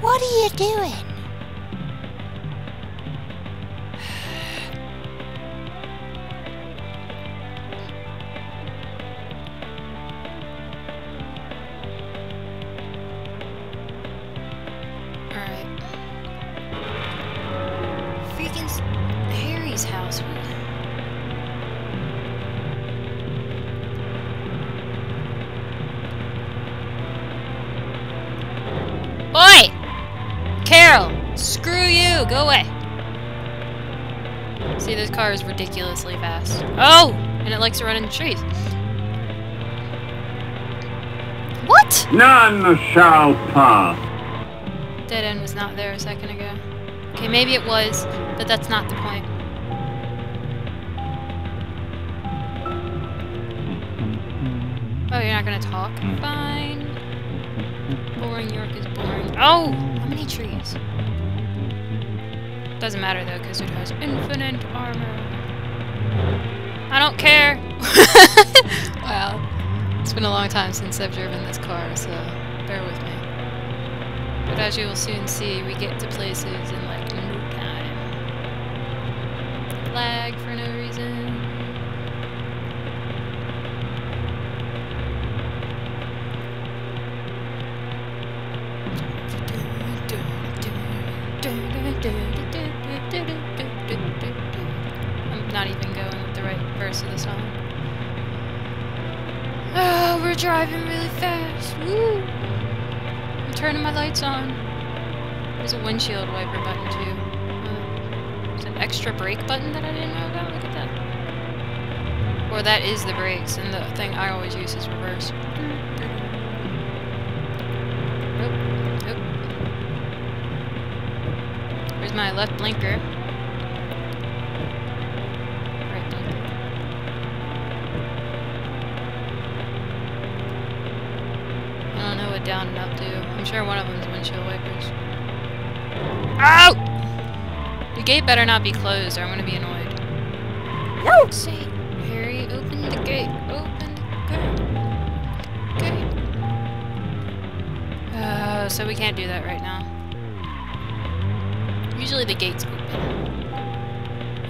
What are you doing? Alright. Freaking Harry's house. Oi! Carol! Screw you! Go away! See, this car is ridiculously fast. Oh! And it likes to run in the trees. What? None shall pass. Dead end was not there a second ago. Okay, maybe it was, but that's not the point. Oh, you're not gonna talk? Hmm. Fine. Boring York is boring. Oh! How many trees? Doesn't matter though, because it has infinite armor. I don't care! wow. It's been a long time since I've driven this car, so bear with me. But as you will soon see, we get to places in like driving really fast. Woo! I'm turning my lights on. There's a windshield wiper button too. Uh, There's an extra brake button that I didn't know about. Look at that. Or that is the brakes, and the thing I always use is reverse. Oop, oop. There's my left blinker. Down and up do. I'm sure one of them's windshield wipers. Ow! The gate better not be closed or I'm gonna be annoyed. No! Say, Harry, open the gate. Open the gate. Gate. Uh, so we can't do that right now. Usually the gate's open.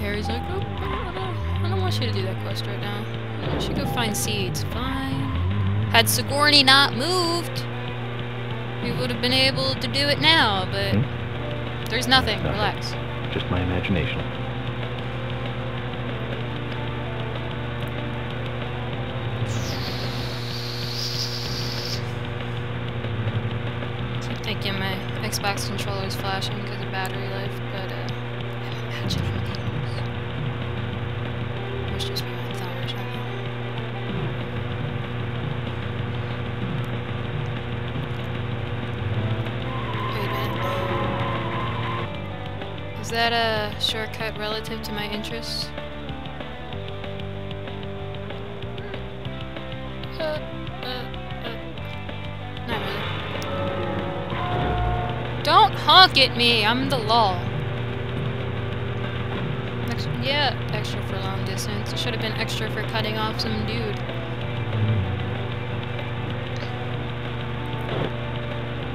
Harry's like, oh, I don't, I don't want you to do that quest right now. You should go find seeds. Fine. Had Sigourney not moved, we would have been able to do it now, but there's nothing. Nothing. Relax. Just my imagination. keep thinking my Xbox controller is flashing because of battery life, but uh, I'm imagining Is that a shortcut relative to my interests? Uh, uh, uh. Don't honk at me. I'm the law. Extra, yeah, extra for long distance. It should have been extra for cutting off some dude.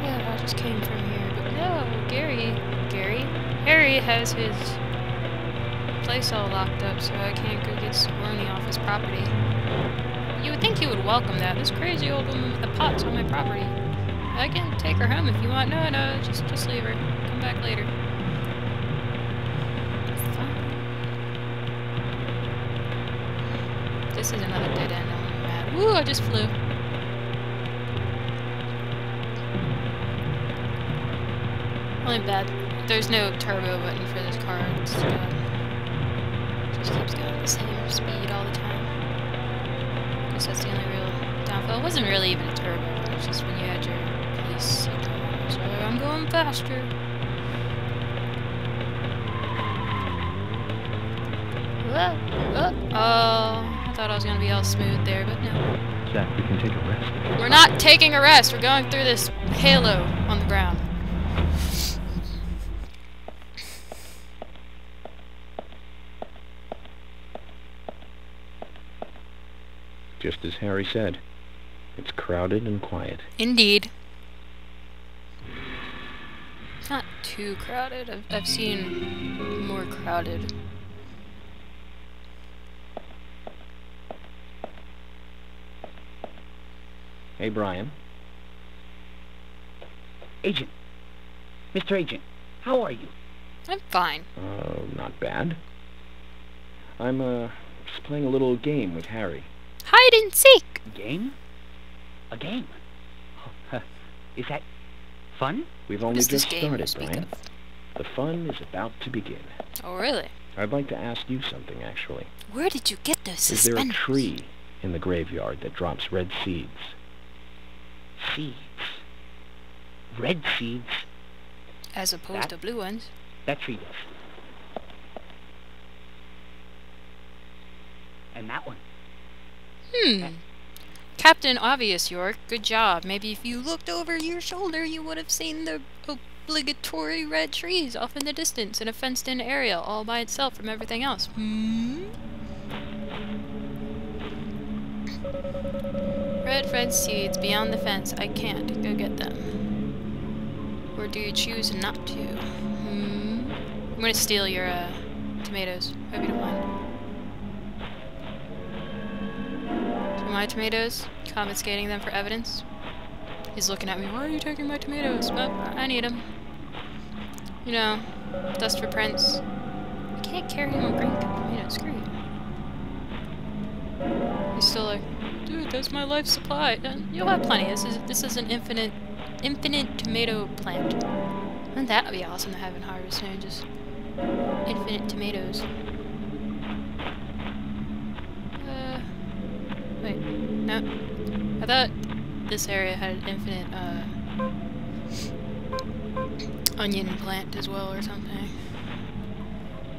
Yeah, I just came from here, no, Gary, Gary, Harry has his place all locked up, so I can't go get Sigourney off his property. You would think he would welcome that. This crazy old woman with the pots on my property. I can take her home if you want. No, no, just just leave her. Come back later. This is another dead end. I'm mad. Woo! I just flew. Only bad. There's no turbo button for this car. It's uh, just keeps going at the same speed all the time. Guess that's the only real downfall. It wasn't really even a turbo. It was just when you had your police signal. So I'm going faster. Whoa. Oh, I thought I was gonna be all smooth there, but no. Zach, we can take a rest. We're not taking a rest. We're going through this halo on the ground. Just as Harry said. It's crowded and quiet. Indeed. It's Not too crowded. I've, I've seen more crowded. Hey, Brian. Agent. Mr. Agent, how are you? I'm fine. Uh, not bad. I'm, uh, just playing a little game with Harry. Hide and seek! Game? A game? Oh, Is that fun? We've What only is just started, Brian. The fun is about to begin. Oh, really? I'd like to ask you something, actually. Where did you get those Is there a tree in the graveyard that drops red seeds? Seeds. Red seeds. As opposed That- to blue ones. That tree does. And that one. Hmm. Captain Obvious York, good job. Maybe if you looked over your shoulder, you would have seen the obligatory red trees off in the distance in a fenced-in area all by itself from everything else. Hmm? Red red seeds beyond the fence. I can't go get them. Or do you choose not to? Hmm? I'm gonna steal your, uh, tomatoes. Hope you don't mind. My tomatoes, confiscating them for evidence. He's looking at me, why are you taking my tomatoes? Well, I need them. You know, dust for prints. I can't carry more green tomatoes, screw you. He's still like, dude, that's my life supply. Uh, you'll have plenty. This is this is an infinite, infinite tomato plant. Wouldn't that be awesome to have in Harvest Moon? Just infinite tomatoes. Uh, wait, no. I thought this area had an infinite, uh, onion plant as well or something.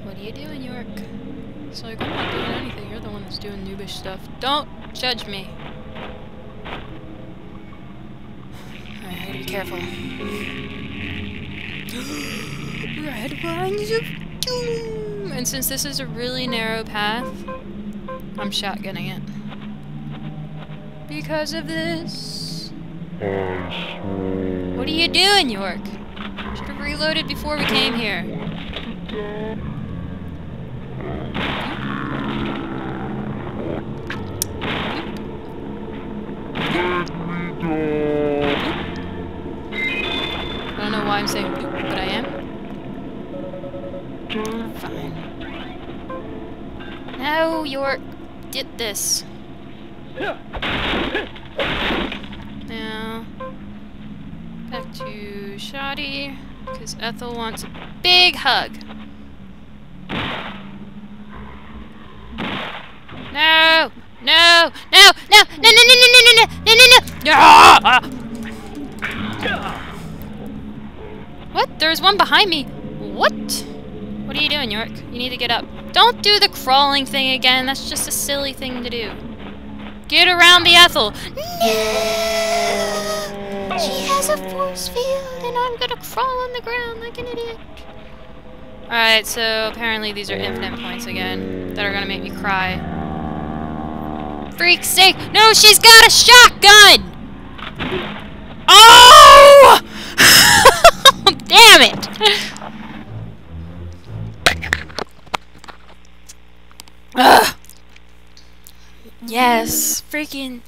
What are you doing, York? It's like, I'm not doing anything. You're the one that's doing noobish stuff. Don't judge me. Alright, I gotta be careful. Red lines of doom! And since this is a really narrow path, I'm shotgunning it. Because of this. What are you doing, York? Should have reloaded before we came here. I don't know why I'm saying boop, but I am. Fine. No, York. Get this. Now, back to Shoddy, because Ethel wants a big hug. No! No! No! No! No! No! No! No! No! No! No! No! No! Ah! What? There's one behind me. What? What are you doing, York? You need to get up. Don't do the crawling thing again. That's just a silly thing to do. Get around the Ethel. No! She has a force field, and I'm gonna crawl on the ground like an idiot. Alright, so apparently these are infinite points again that are gonna make me cry. Freak's sake! No, she's got a shotgun! Oh! Damn it! Ugh. Yes, freaking.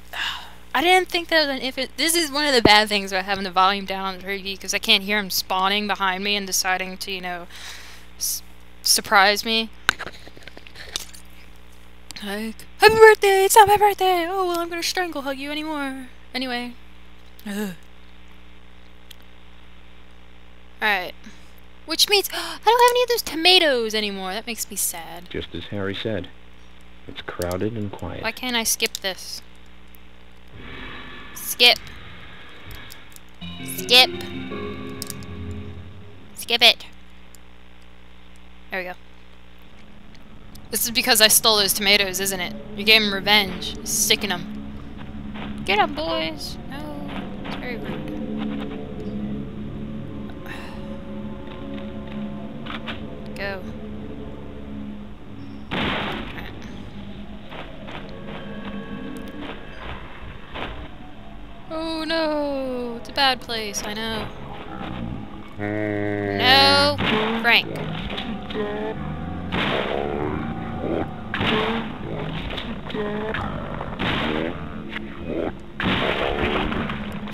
I didn't think that was an infant. This is one of the bad things about having the volume down on the TV because I can't hear him spawning behind me and deciding to, you know, s- surprise me. Like, happy birthday! It's not my birthday! Oh, well, I'm gonna strangle hug you anymore. Anyway. Alright. Which means I don't have any of those tomatoes anymore. That makes me sad. Just as Harry said. It's crowded and quiet. Why can't I skip this? Skip. Skip. Skip it. There we go. This is because I stole those tomatoes, isn't it? You gave him revenge. Sticking them. Get up, boys. No, it's very rude. Go. No! It's a bad place, I know. Hmm. No, Frank.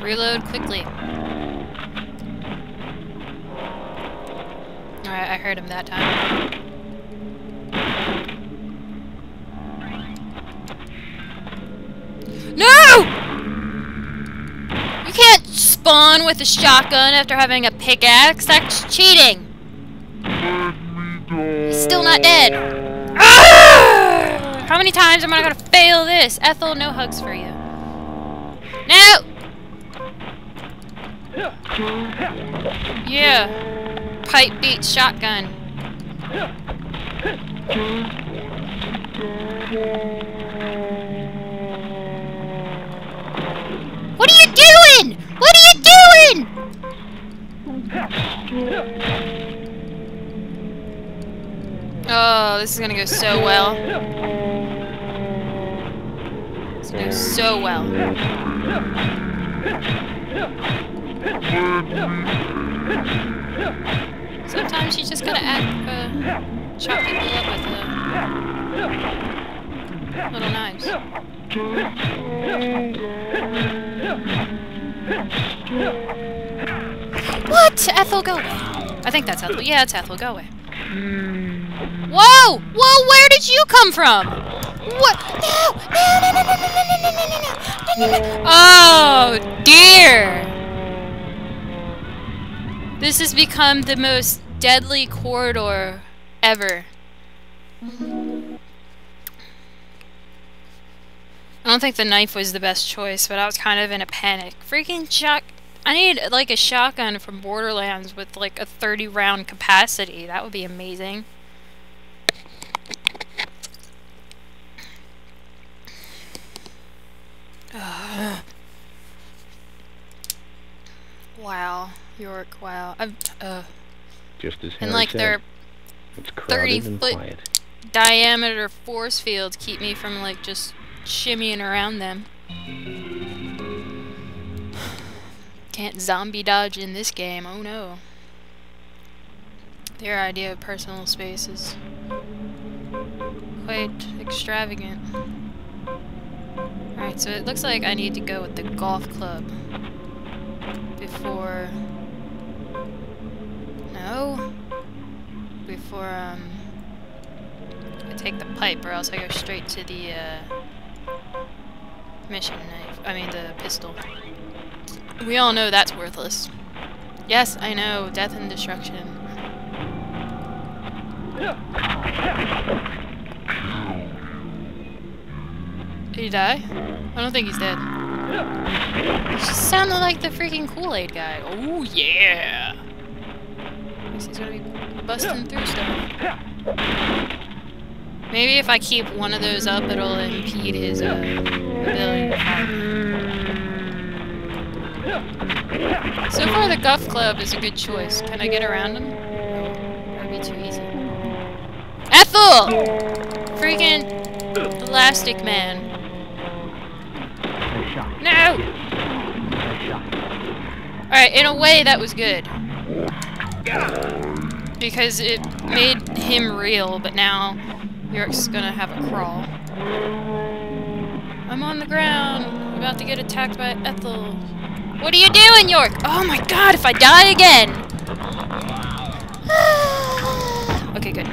Reload quickly. Alright, I heard him that time. Spawn with a shotgun after having a pickaxe. That's cheating. He's still not dead. Ah! How many times am I gonna fail this? Ethel, no hugs for you. No! Yeah. Pipe beats shotgun. What are you doing? What are you doing? Oh, this is gonna go so well. It's gonna go so well. Sometimes you just gotta act, uh, chop people up with uh, little knives. What? Ethel, go away. I think that's Ethel. Yeah, it's Ethel. Go away. Whoa! Whoa, where did you come from? What? No! No, no, no, no, no, no, no, no, no, no, no, no. Oh, dear! This has become the most deadly corridor ever. I don't think the knife was the best choice, but I was kind of in a panic. Freaking shock. I need like a shotgun from Borderlands with like a 30 round capacity. That would be amazing. Ugh. Wow, York, wow. I've, uh, Just as Harry and like said, their 30-foot quiet. diameter force fields keep me from like just shimmying around them. Can't zombie dodge in this game, oh no. Their idea of personal space is quite extravagant. Alright, so it looks like I need to go with the golf club before... No? Before, um... I take the pipe or else I go straight to the, uh... Mission knife. I mean, the pistol. We all know that's worthless. Yes, I know. Death and destruction. Did he die? I don't think he's dead. He just sounded like the freaking Kool-Aid guy. Oh, yeah! Guess he's gonna be busting through stuff. Maybe if I keep one of those up, it'll impede his, uh, ability. So far, the Guff Club is a good choice. Can I get around him? That would be too easy. Ethel! Freaking Elastic Man. No! Alright, in a way that was good. Because it made him real, but now York's gonna have a crawl. I'm on the ground, I'm about to get attacked by Ethel. What are you doing, York? Oh my god, if I die again! okay, good.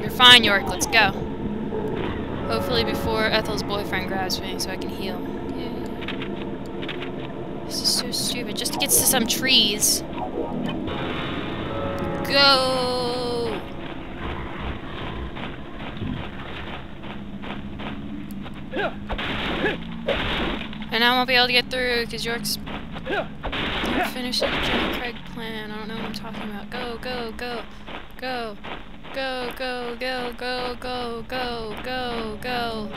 You're fine, York, let's go. Hopefully before Ethel's boyfriend grabs me so I can heal. This is so stupid. Just to get to some trees. Go! And I won't be able to get through because York's finished the Jenny Craig plan. I don't know what I'm talking about. Go, go, go, go. Go, go, go, go, go, go, go, go.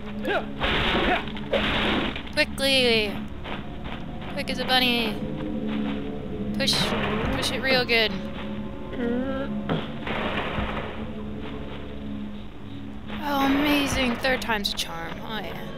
Quickly! Quick as a bunny. Push, push it real good. Oh, amazing. Third time's a charm. Oh, yeah.